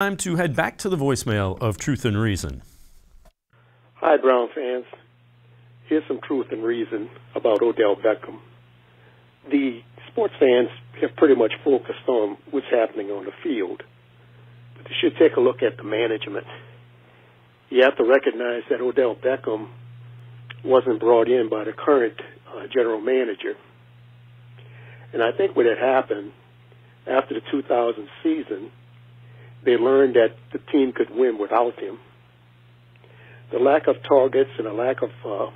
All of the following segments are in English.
Time to head back to the voicemail of Truth and Reason. Hi, Brown fans. Here's some truth and reason about Odell Beckham. The sports fans have pretty much focused on what's happening on the field, but they should take a look at the management. You have to recognize that Odell Beckham wasn't brought in by the current uh, general manager. And I think what had happened after the 2000 season, they learned that the team could win without him. The lack of targets and the lack of uh,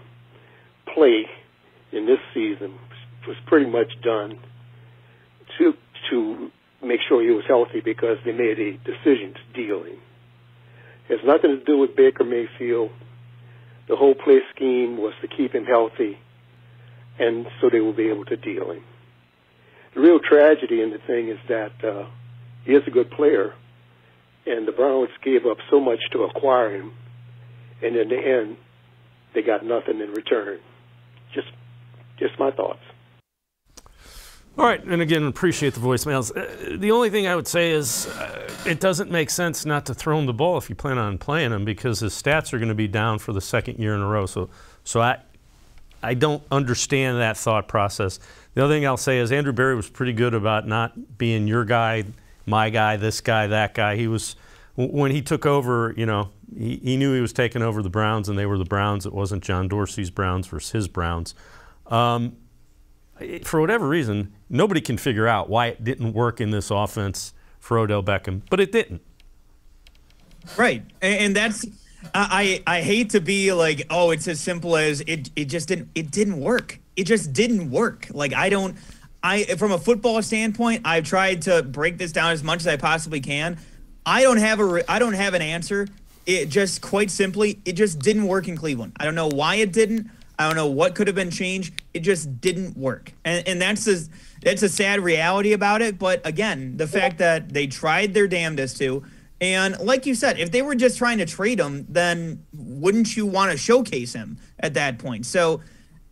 play in this season was pretty much done to to make sure he was healthy because they made a decision to deal him. It has nothing to do with Baker Mayfield. The whole play scheme was to keep him healthy, and so they will be able to deal him. The real tragedy in the thing is that uh, he is a good player, and the Browns gave up so much to acquire him, and in the end, they got nothing in return. Just, just my thoughts. All right, and again, appreciate the voicemails. Uh, the only thing I would say is uh, it doesn't make sense not to throw him the ball if you plan on playing him because his stats are going to be down for the second year in a row. So, so I, I don't understand that thought process. The other thing I'll say is Andrew Berry was pretty good about not being your guy, my guy, this guy, that guy. He was when he took over. You know, he, he knew he was taking over the Browns, and they were the Browns. It wasn't John Dorsey's Browns versus his Browns. Um, for whatever reason, nobody can figure out why it didn't work in this offense for Odell Beckham, but it didn't. Right, and that's I I hate to be like, oh, it's as simple as it it just didn't it didn't work. It just didn't work. Like I don't I from a football standpoint, I've tried to break this down as much as I possibly can. I don't have a I don't have an answer. It just quite simply it just didn't work in Cleveland. I don't know why it didn't. I don't know what could have been changed. It just didn't work, and and that's a that's a sad reality about it. But again, the fact that they tried their damnedest to, and like you said, if they were just trying to trade him, then wouldn't you want to showcase him at that point? So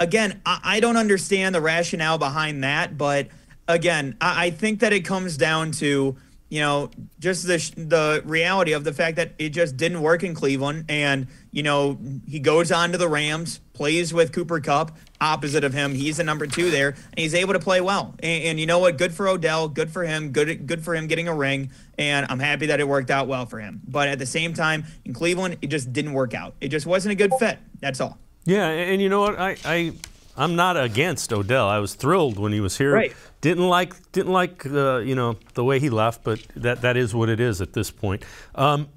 again, I, I don't understand the rationale behind that, but again, I, I think that it comes down to you know, just the the reality of the fact that it just didn't work in Cleveland, and you know, he goes on to the Rams, plays with Cooper Kupp opposite of him. He's the number two there, and he's able to play well. And, and, you know what? Good for Odell. Good for him. Good good for him getting a ring. And I'm happy that it worked out well for him. But at the same time, in Cleveland, it just didn't work out. It just wasn't a good fit. That's all. Yeah, and you know what? I, I I'm not against Odell. I was thrilled when he was here. Right. Didn't like didn't like uh, you know the way he left, but that that is what it is at this point. Um,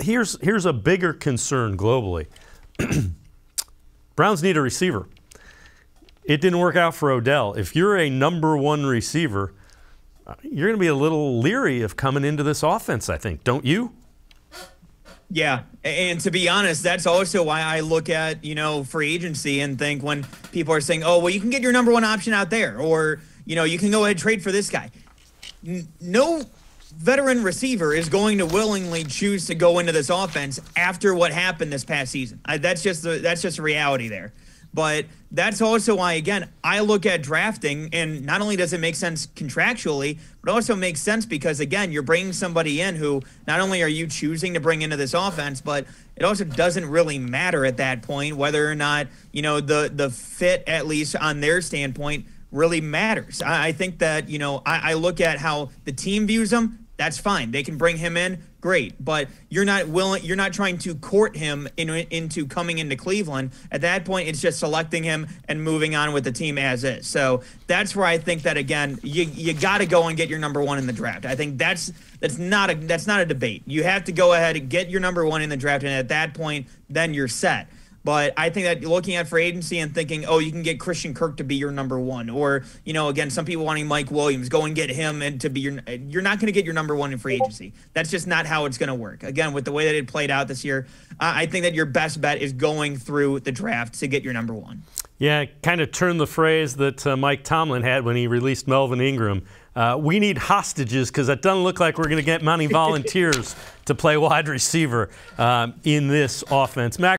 here's here's a bigger concern globally. Browns need a receiver. It didn't work out for Odell. If you're a number one receiver, uh, you're going to be a little leery of coming into this offense. I think, don't you? Yeah, and to be honest, that's also why I look at you know free agency and think when people are saying, "Oh, well, you can get your number one option out there," or you know, you can go ahead and trade for this guy. No veteran receiver is going to willingly choose to go into this offense after what happened this past season. I, that's just the, that's just reality there. But that's also why, again, I look at drafting, and not only does it make sense contractually, but also makes sense because, again, you're bringing somebody in who not only are you choosing to bring into this offense, but it also doesn't really matter at that point whether or not you know the the fit, at least on their standpoint, really matters. I, I think that you know I, I look at how the team views them. That's fine. They can bring him in great. But you're not willing. You're not trying to court him in, into coming into Cleveland. At that point, it's just selecting him and moving on with the team as is. So that's where I think that again, you you got to go and get your number one in the draft. I think that's that's not a that's not a debate. You have to go ahead and get your number one in the draft, and at that point, then you're set. But I think that looking at free agency and thinking, oh, you can get Christian Kirk to be your number one, or you know, again, some people wanting Mike Williams, go and get him and to be your. You're not going to get your number one in free agency. That's just not how it's going to work. Again, with the way that it played out this year, I think that your best bet is going through the draft to get your number one. Yeah, kind of turned the phrase that uh, Mike Tomlin had when he released Melvin Ingram. Uh, we need hostages because it doesn't look like we're going to get many volunteers to play wide receiver um, in this offense. Mac